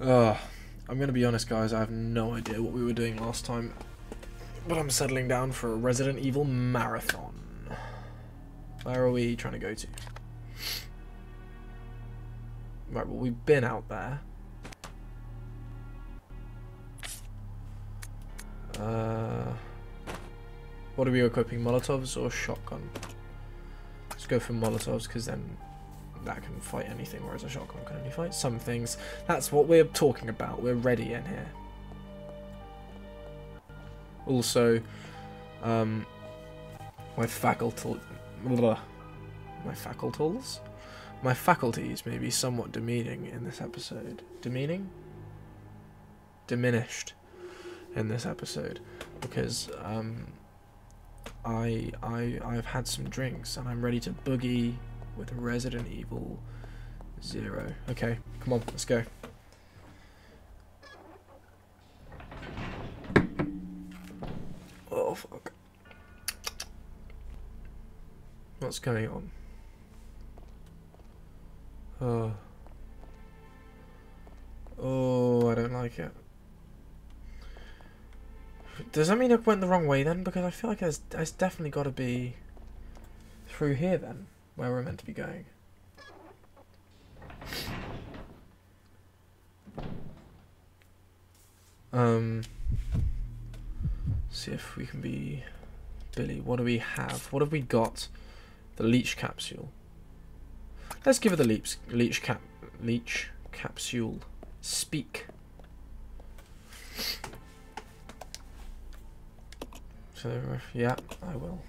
Ugh. I'm going to be honest, guys. I have no idea what we were doing last time. But I'm settling down for a Resident Evil marathon. Where are we trying to go to? Right, well, we've been out there. Uh, what are we equipping? Molotovs or shotgun? Let's go for Molotovs because then that can fight anything, whereas a shotgun can only fight some things. That's what we're talking about. We're ready in here. Also, um, my faculty, my facultals, my faculties may be somewhat demeaning in this episode. Demeaning? Diminished in this episode because um, I I I've had some drinks and I'm ready to boogie with Resident Evil Zero. Okay, come on, let's go. Oh fuck. What's going on? Oh. Oh, I don't like it. Does that mean I went the wrong way then? Because I feel like there's, there's definitely got to be through here then, where we're meant to be going. Um, see if we can be Billy. What do we have? What have we got? The leech capsule. Let's give it the leech leech cap leech capsule. Speak. So yeah, I will.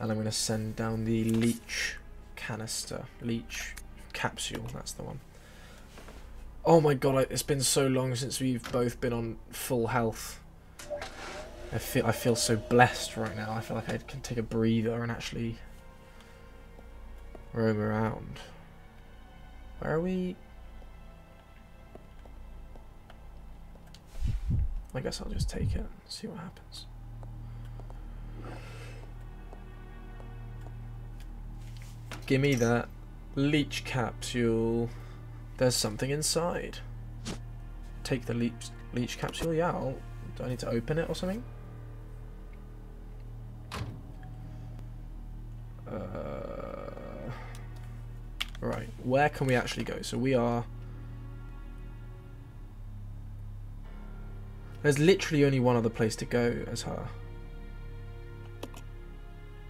And I'm going to send down the leech canister, leech capsule. That's the one. Oh my god, it's been so long since we've both been on full health. I feel I feel so blessed right now. I feel like I can take a breather and actually roam around. Where are we? I guess I'll just take it and see what happens. Gimme that leech capsule. There's something inside. Take the leech leech capsule. Yeah, I'll, do I need to open it or something? Uh, right, where can we actually go? So we are. There's literally only one other place to go as her.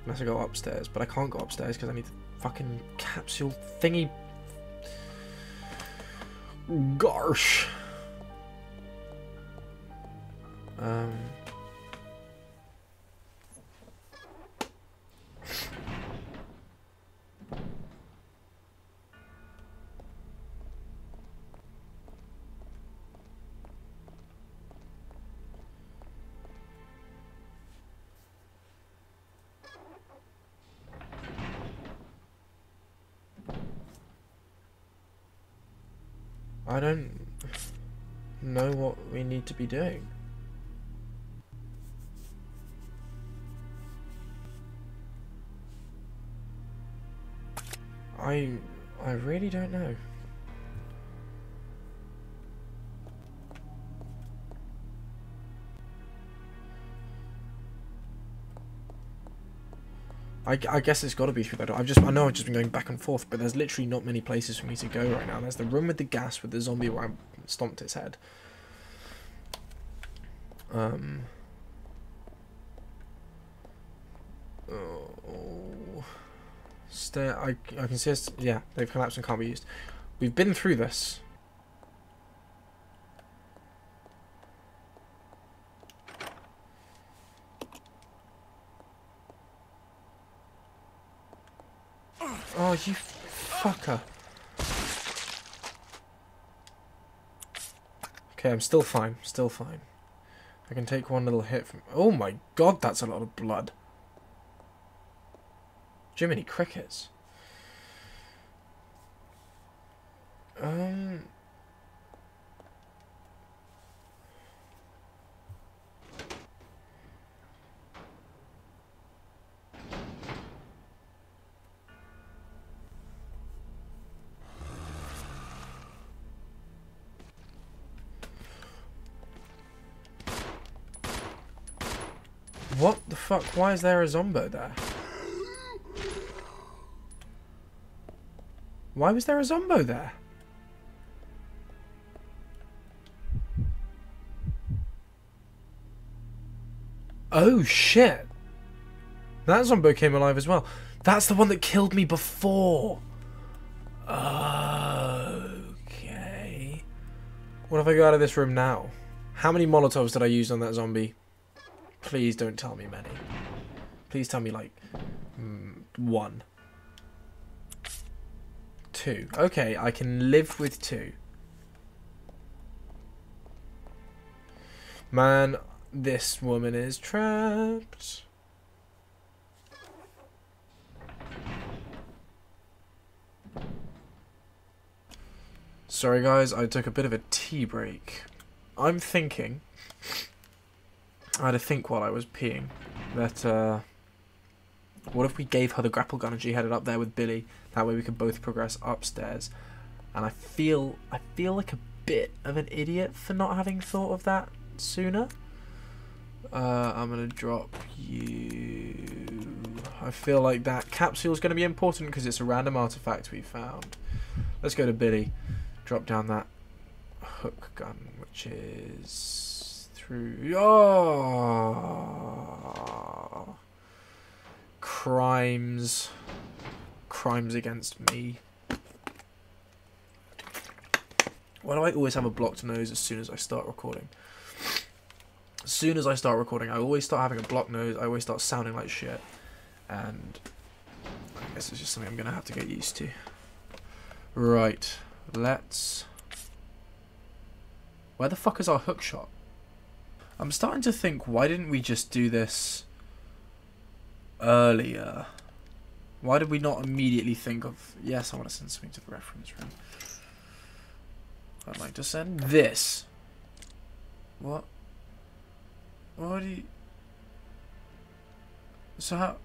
Unless I go upstairs, but I can't go upstairs because I need the fucking capsule thingy. Gosh. Um. Need to be doing. I I really don't know. I, I guess it's got to be through that door. I've just I know I've just been going back and forth, but there's literally not many places for me to go right now. There's the room with the gas with the zombie where I stomped its head. Um. Oh. Stair. I I can see. Us, yeah, they've collapsed and can't be used. We've been through this. Oh, you fucker. Okay, I'm still fine. Still fine. I can take one little hit from... Oh my god, that's a lot of blood. Jiminy Crickets. Um... fuck? Why is there a zombo there? Why was there a zombo there? Oh shit! That zombo came alive as well. That's the one that killed me before. Okay. What if I go out of this room now? How many Molotovs did I use on that zombie? Please don't tell me many. Please tell me like mm, one. Two. Okay, I can live with two. Man, this woman is trapped. Sorry guys, I took a bit of a tea break. I'm thinking I had to think while I was peeing that uh, what if we gave her the grapple gun and she headed up there with Billy? That way we could both progress upstairs. And I feel I feel like a bit of an idiot for not having thought of that sooner. Uh, I'm gonna drop you. I feel like that capsule is gonna be important because it's a random artifact we found. Let's go to Billy. Drop down that hook gun, which is through. Oh, crimes, crimes against me. Why do I always have a blocked nose as soon as I start recording? As soon as I start recording, I always start having a blocked nose. I always start sounding like shit, and I guess it's just something I'm gonna have to get used to. Right, let's. Where the fuck is our hook shot? I'm starting to think, why didn't we just do this earlier? Why did we not immediately think of, yes, I want to send something to the reference room. I'd like to send this. What? What do you... So how...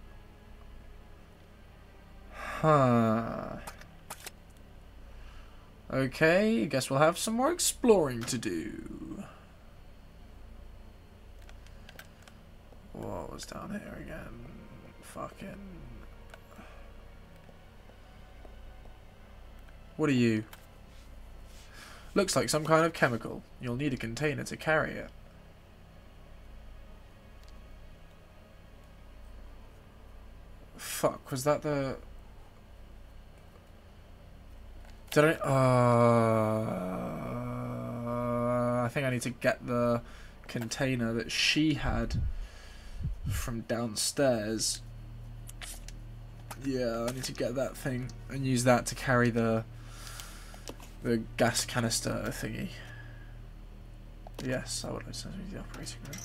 Huh. Okay, I guess we'll have some more exploring to do. What was down here again? Fucking... What are you? Looks like some kind of chemical. You'll need a container to carry it. Fuck, was that the... Did I... Uh, I think I need to get the container that she had from downstairs. Yeah, I need to get that thing and use that to carry the the gas canister thingy. Yes, I would like to send the operating room.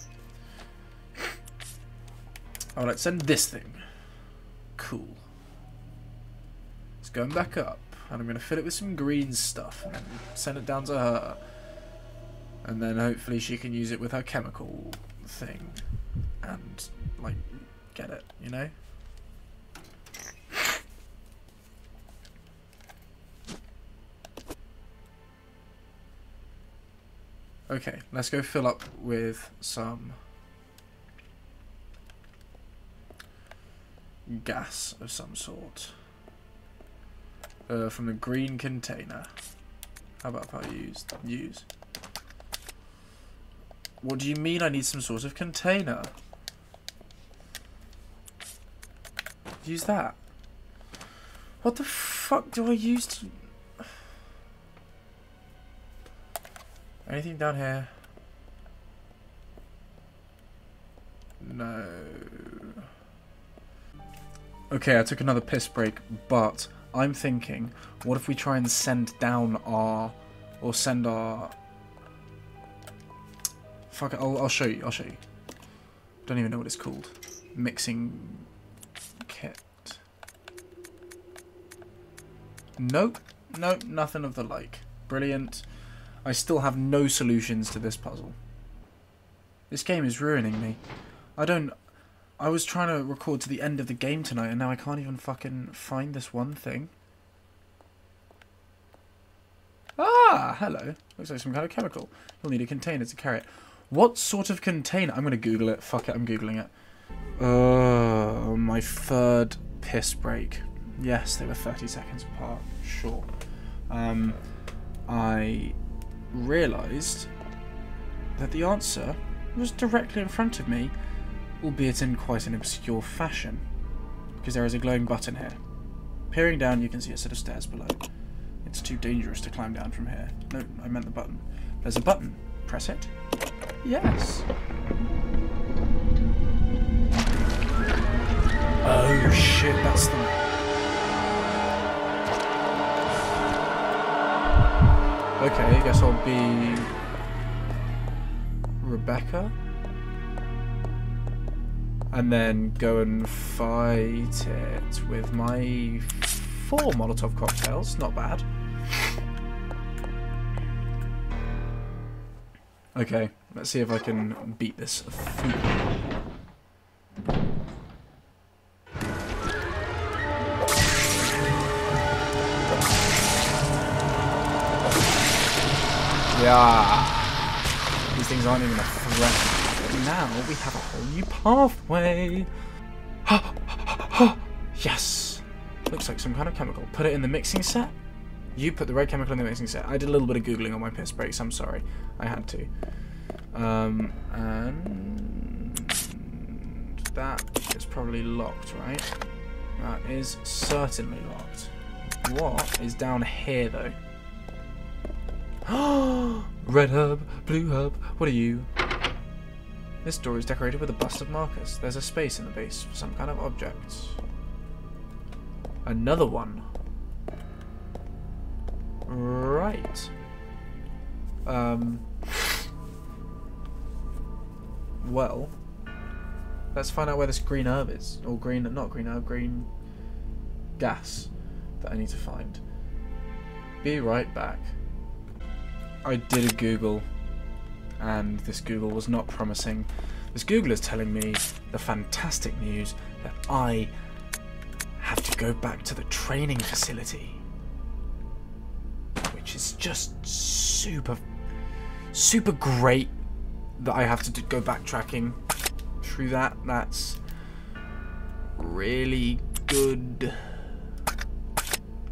I would like to send this thing. Cool. It's going back up, and I'm going to fill it with some green stuff, and send it down to her. And then hopefully she can use it with her chemical thing and like get it, you know? Okay, let's go fill up with some gas of some sort. Uh, from the green container. How about if I use use? What do you mean I need some sort of container? Use that. What the fuck do I use to... Anything down here? No. Okay, I took another piss break, but I'm thinking, what if we try and send down our... Or send our... Fuck it, I'll, I'll show you, I'll show you. Don't even know what it's called. Mixing Nope. Nope, nothing of the like. Brilliant. I still have no solutions to this puzzle. This game is ruining me. I don't... I was trying to record to the end of the game tonight and now I can't even fucking find this one thing. Ah, hello. Looks like some kind of chemical. You'll need a container to carry it. What sort of container? I'm going to Google it. Fuck it, I'm Googling it. Uh, my third piss break. Yes, they were 30 seconds apart. Sure. Um, I realised that the answer was directly in front of me, albeit in quite an obscure fashion, because there is a glowing button here. Peering down, you can see a set of stairs below. It's too dangerous to climb down from here. No, I meant the button. There's a button. Press it. Yes. Oh shit, that's the... Okay, I guess I'll be... Rebecca? And then go and fight it with my four Molotov cocktails. Not bad. Okay, let's see if I can beat this. These things aren't even a threat. But now we have a whole new pathway. yes. Looks like some kind of chemical. Put it in the mixing set. You put the red chemical in the mixing set. I did a little bit of googling on my piss breaks. I'm sorry. I had to. Um, and that is probably locked, right? That is certainly locked. What is down here, though? Red hub, blue hub, what are you? This door is decorated with a bust of Marcus. There's a space in the base for some kind of object. Another one. Right. Um. Well, let's find out where this green herb is. Or green, not green herb, green gas that I need to find. Be right back. I did a Google, and this Google was not promising. This Google is telling me the fantastic news that I have to go back to the training facility. Which is just super, super great that I have to go backtracking through that. That's really good.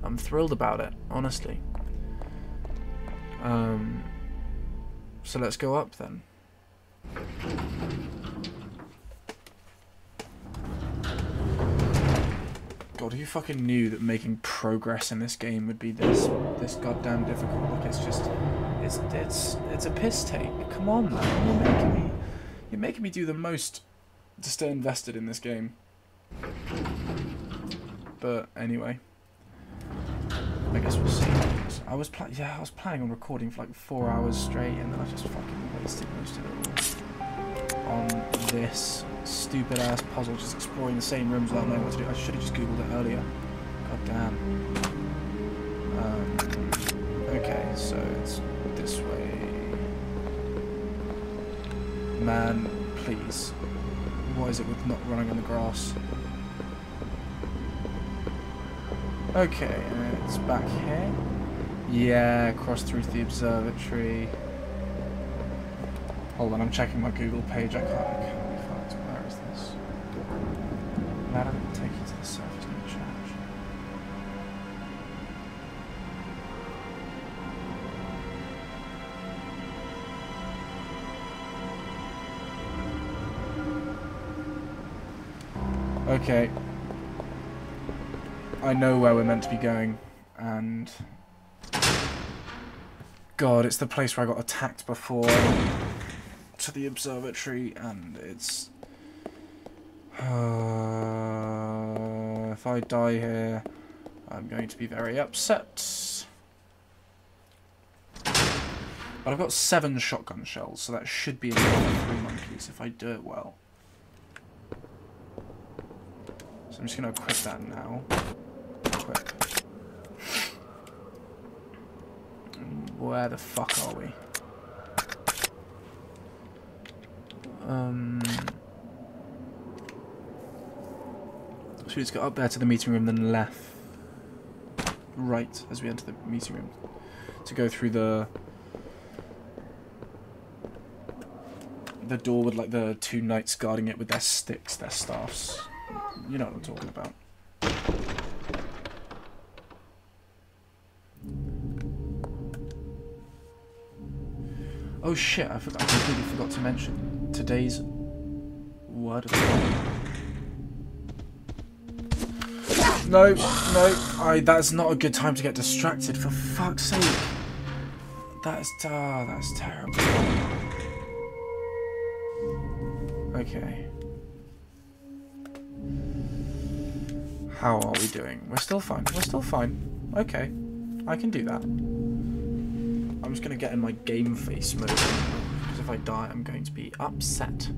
I'm thrilled about it, honestly. Um, so let's go up then. God, who fucking knew that making progress in this game would be this this goddamn difficult? Like it's just it's it's it's a piss take. Come on, man, you're making me you're making me do the most to stay invested in this game. But anyway. I guess we'll see. I was pla yeah, I was planning on recording for like four hours straight, and then I just fucking wasted most of it all on this stupid ass puzzle, just exploring the same rooms without knowing what to do. I should have just googled it earlier. God damn. Um, okay, so it's this way. Man, please. What is it with not running on the grass? Okay, it's back here. Yeah, cross through to the observatory. Hold on, I'm checking my Google page. I can't, I can't be fucked. Where is this? Ladder will take you to the surface the church. Okay. I know where we're meant to be going, and... God, it's the place where I got attacked before to the observatory, and it's... Uh, if I die here, I'm going to be very upset. But I've got seven shotgun shells, so that should be enough for three monkeys if I do it well. So I'm just going to equip that now. Equip. Where the fuck are we? Um... should we just got up there to the meeting room, then left. Right, as we enter the meeting room. To go through the... the door with like the two knights guarding it with their sticks, their staffs. You know what I'm talking about. Oh shit, I forgot I completely forgot to mention today's word of the. No, no, I that's not a good time to get distracted for fuck's sake. That's ah, that's terrible. Okay. How are we doing? We're still fine. We're still fine. Okay. I can do that. I'm just going to get in my game face mode. Because if I die, I'm going to be upset. Is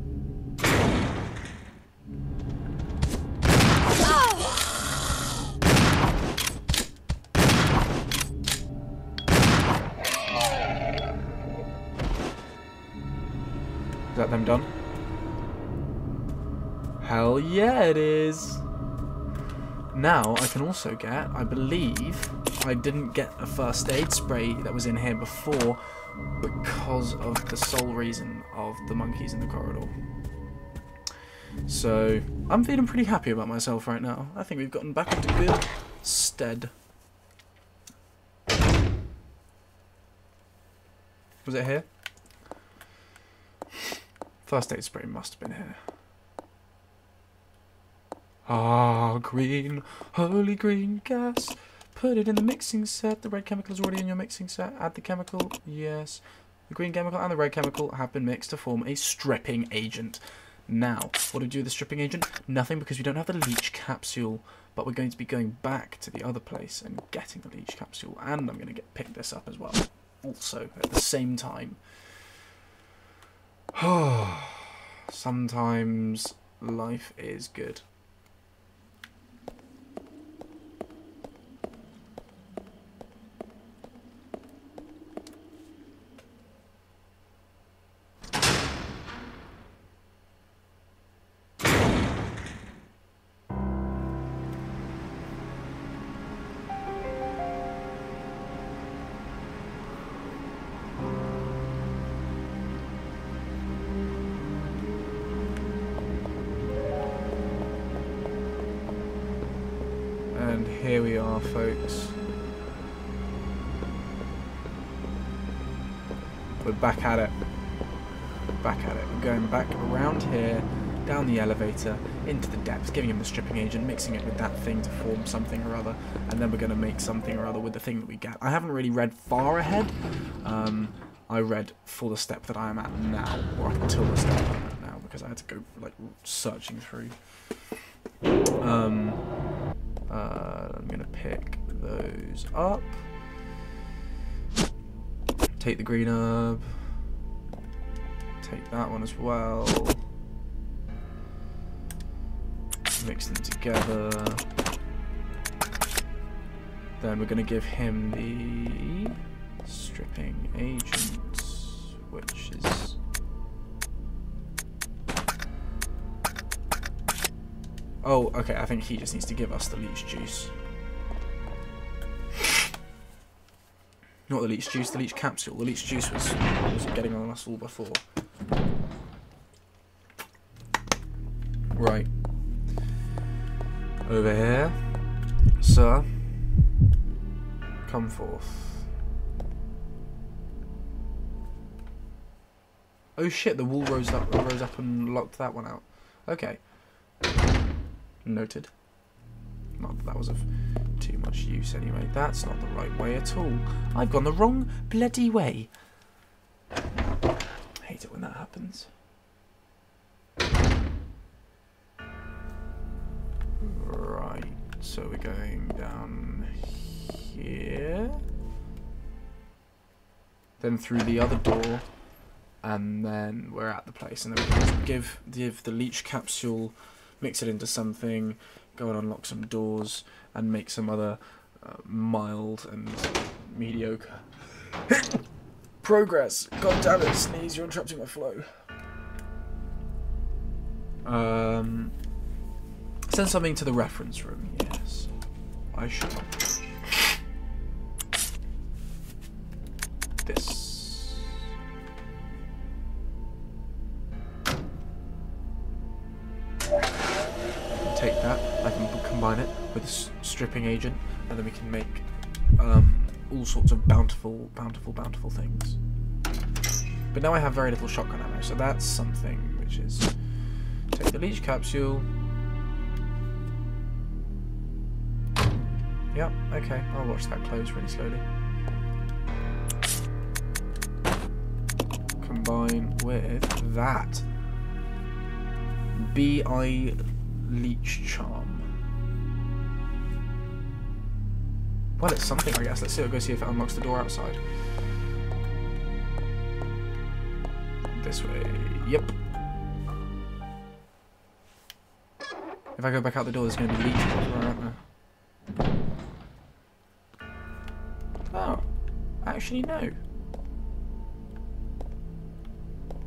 that them done? Hell yeah, it is. Now, I can also get, I believe, I didn't get a first aid spray that was in here before because of the sole reason of the monkeys in the corridor. So, I'm feeling pretty happy about myself right now. I think we've gotten back into good stead. Was it here? First aid spray must have been here. Ah, green, holy green gas. Put it in the mixing set. The red chemical is already in your mixing set. Add the chemical. Yes. The green chemical and the red chemical have been mixed to form a stripping agent. Now, what do we do with the stripping agent? Nothing because we don't have the leech capsule, but we're going to be going back to the other place and getting the leech capsule, and I'm going to get pick this up as well. Also, at the same time. Sometimes life is good. Around here, down the elevator, into the depths, giving him the stripping agent, mixing it with that thing to form something or other, and then we're going to make something or other with the thing that we get. I haven't really read far ahead. Um, I read for the step that I am at now, or until the step I'm at now, because I had to go like searching through. Um, uh, I'm going to pick those up. Take the green herb. Take that one as well. Mix them together. Then we're going to give him the stripping agent, which is Oh, okay, I think he just needs to give us the leech juice. Not the leech juice, the leech capsule. The leech juice was, was getting on us all before. Right. Over here. Sir. Come forth. Oh shit, the wall rose up rose up and locked that one out. Okay. Noted. Not that that was of too much use anyway. That's not the right way at all. I've gone the wrong bloody way. hate it when that happens. So we're going down here. Then through the other door. And then we're at the place. And then we can give, give the leech capsule mix it into something, go and unlock some doors, and make some other uh, mild and mediocre progress. God damn it, Sneeze, you're interrupting my flow. Um, send something to the reference room, yes. I should. This. Take that. I can combine it with a stripping agent, and then we can make um, all sorts of bountiful, bountiful, bountiful things. But now I have very little shotgun ammo, so that's something which is... Take the leech capsule, Yep, okay, I'll watch that close really slowly. Combine with that. BI Leech Charm. Well, it's something, I guess. Let's see. I'll go see if it unlocks the door outside. This way. Yep. If I go back out the door, there's going to be leech everywhere, aren't there? Oh. Actually, no.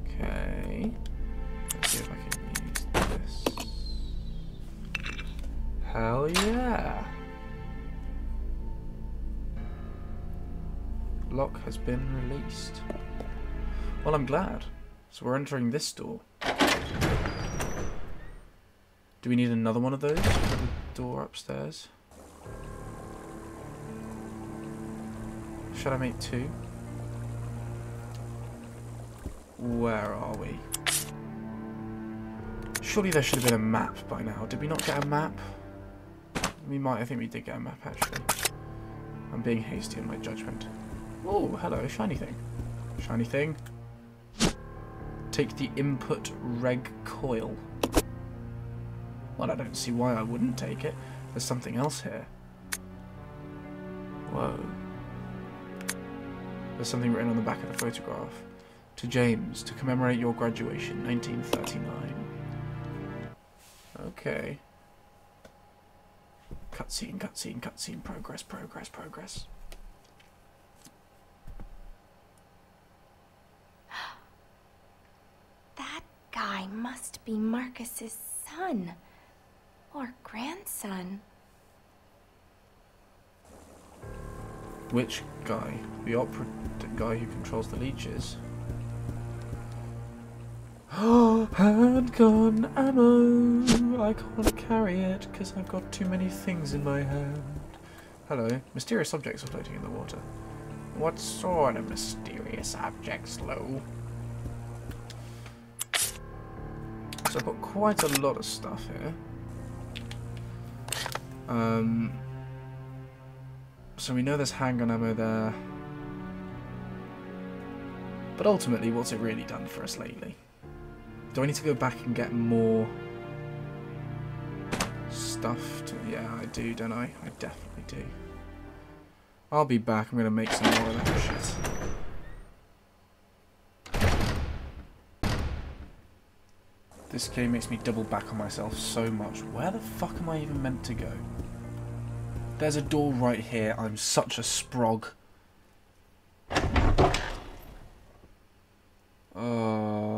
Okay. Let's see if I can use this. Hell yeah. Lock has been released. Well, I'm glad. So we're entering this door. Do we need another one of those for the door upstairs? Should I make two? Where are we? Surely there should have been a map by now. Did we not get a map? We might. I think we did get a map, actually. I'm being hasty in my judgment. Oh, hello, shiny thing. Shiny thing. Take the input reg coil. Well, I don't see why I wouldn't take it. There's something else here. Whoa. There's something written on the back of the photograph. To James, to commemorate your graduation, 1939. Okay. Cutscene, cutscene, cutscene, progress, progress, progress. That guy must be Marcus's son. Or grandson. Which guy? The opera guy who controls the leeches? Handgun ammo! I can't carry it because I've got too many things in my hand. Hello. Mysterious objects are floating in the water. What sort of mysterious objects, Lo? So I've got quite a lot of stuff here. Um, so we know there's handgun ammo there. But ultimately, what's it really done for us lately? Do I need to go back and get more stuff? To, yeah, I do, don't I? I definitely do. I'll be back. I'm going to make some more of that shit. This game makes me double back on myself so much. Where the fuck am I even meant to go? There's a door right here. I'm such a sprog. Uh,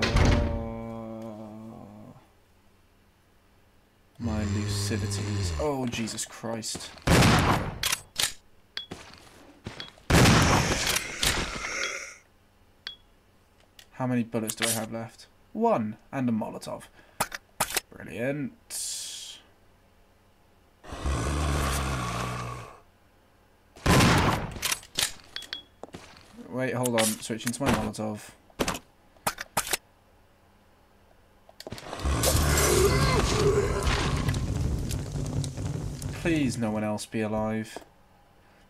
my lucidities. Oh, Jesus Christ. How many bullets do I have left? One. And a Molotov. Brilliant. Wait, hold on. Switching to my Molotov. Please no one else be alive.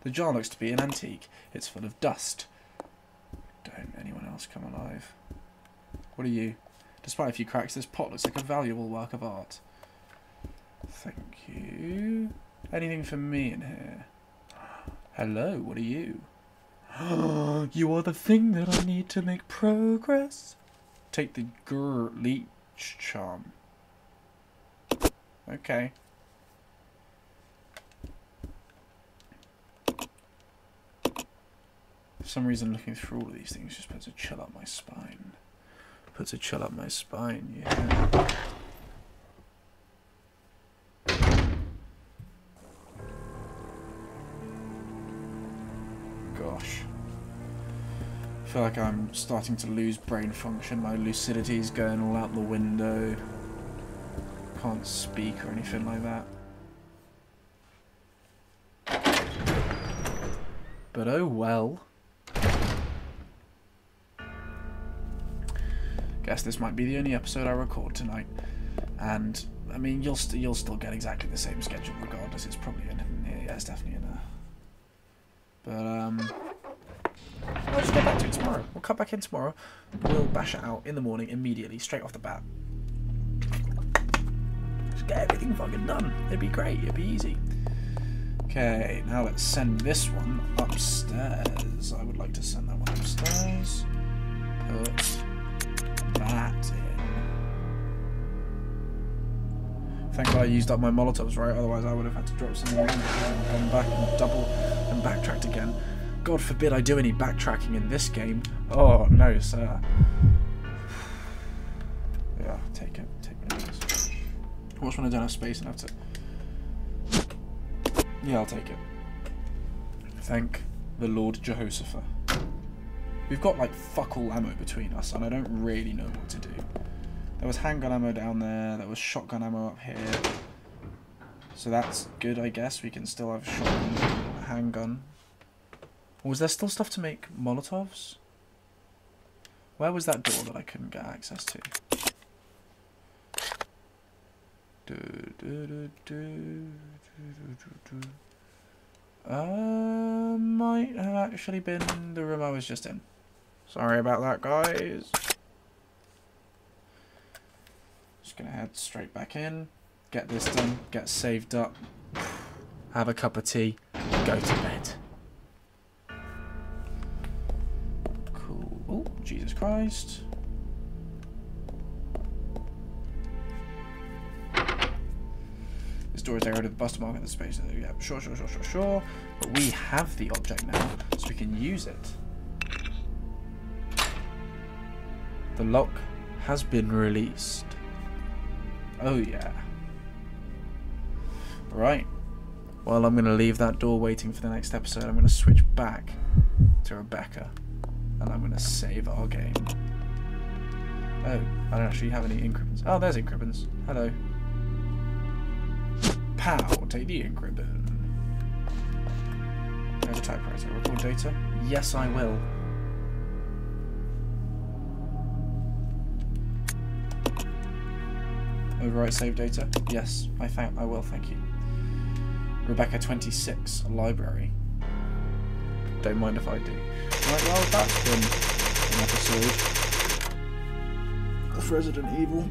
The jar looks to be an antique. It's full of dust. Don't anyone else come alive. What are you? Despite a few cracks, this pot looks like a valuable work of art. Thank you. Anything for me in here? Hello, what are you? you are the thing that I need to make progress. Take the grr leech charm. Okay. For some reason, looking through all of these things just puts a chill up my spine. Puts a chill up my spine, yeah. Gosh. I feel like I'm starting to lose brain function. My lucidity's going all out the window. can't speak or anything like that. But oh well. Guess this might be the only episode I record tonight, and I mean you'll st you'll still get exactly the same schedule regardless. It's probably in yeah, it's definitely in there. But um, I'll just get back to it tomorrow. We'll cut back in tomorrow. We'll bash it out in the morning immediately, straight off the bat. Just get everything fucking done. It'd be great. It'd be easy. Okay, now let's send this one upstairs. I would like to send that one upstairs. Put that in. Thank God I used up my molotovs, right? Otherwise I would have had to drop some more and gone back and double and backtracked again. God forbid I do any backtracking in this game. Oh, no, sir. Yeah, take it. Take it. Watch when I don't have space enough to... Yeah, I'll take it. Thank the Lord Jehoshaphat. We've got, like, fuck all ammo between us, and I don't really know what to do. There was handgun ammo down there, there was shotgun ammo up here. So that's good, I guess. We can still have shotgun, handgun. Was there still stuff to make Molotovs? Where was that door that I couldn't get access to? Uh, might have actually been the room I was just in. Sorry about that, guys. Just gonna head straight back in, get this done, get saved up, have a cup of tea, go to bed. Jesus Christ. This door is there to the bus to mark the space. Yeah, sure, sure, sure, sure, sure. But we have the object now, so we can use it. The lock has been released. Oh yeah. Right. Well, I'm going to leave that door waiting for the next episode. I'm going to switch back to Rebecca. And I'm going to save oh, our game. Oh, I don't actually have any ribbons. Oh, there's ribbons. Hello. Pow, take the ribbon. There's a typewriter. Record data? Yes, I will. Overwrite save data? Yes, I thank I will, thank you. Rebecca 26, library. Don't mind if I do. Right, well that's been an episode of Resident Evil.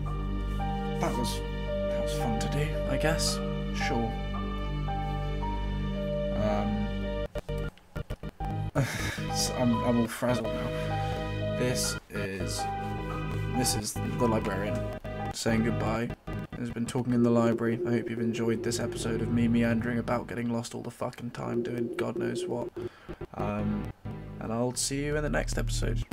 That was that was fun to do, I guess. Sure. Um I'm I'm all frazzled now. This is this is the librarian saying goodbye has been talking in the library. I hope you've enjoyed this episode of me meandering about getting lost all the fucking time doing God knows what. Um, and I'll see you in the next episode.